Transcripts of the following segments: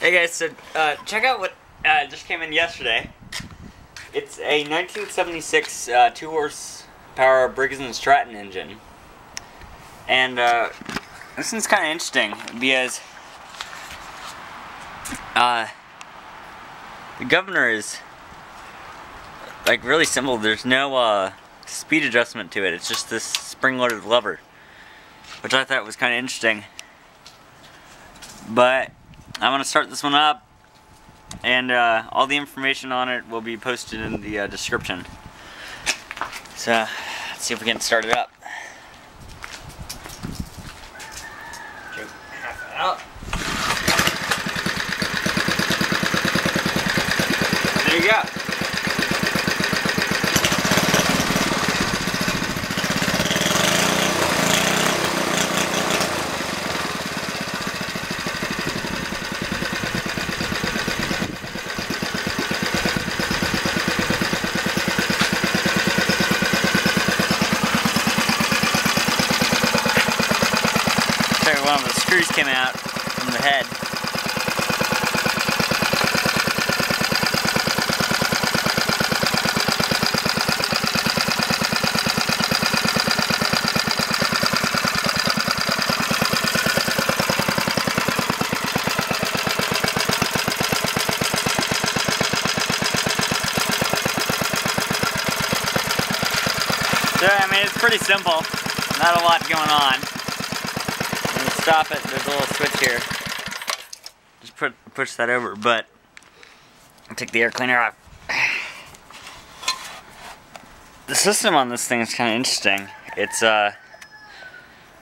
Hey guys, so uh, check out what uh, just came in yesterday. It's a 1976 uh, two horsepower Briggs and Stratton engine, and uh, this one's kind of interesting because uh, the governor is like really simple. There's no uh, speed adjustment to it. It's just this spring-loaded lever, which I thought was kind of interesting. But I'm gonna start this one up and uh, all the information on it will be posted in the uh, description. So let's see if we can start it up. Out. There you go. One of the screws came out from the head. So, I mean, it's pretty simple. Not a lot going on stop it, there's a little switch here. Just put push that over, but I'll take the air cleaner off. The system on this thing is kind of interesting. It's uh,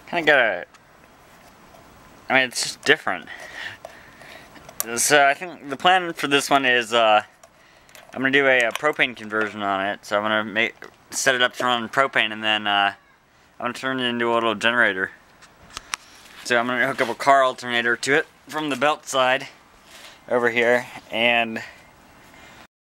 kind of got a. I mean, it's just different. So I think the plan for this one is uh, I'm gonna do a, a propane conversion on it. So I'm gonna make set it up to run propane, and then uh, I'm gonna turn it into a little generator. So I'm going to hook up a car alternator to it from the belt side over here and